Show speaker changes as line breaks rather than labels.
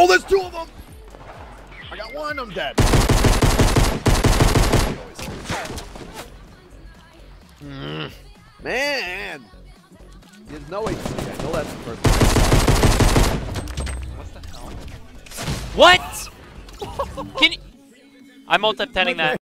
Oh, there's two of them! I got one, I'm dead. Mm, man! There's no way. I know that's the first
What? Can you... I'm multi-petting that.